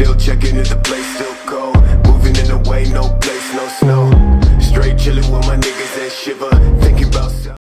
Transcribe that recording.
Still checking if the place still cold. Moving in the way, no place, no snow. Straight chilling with my niggas and shit.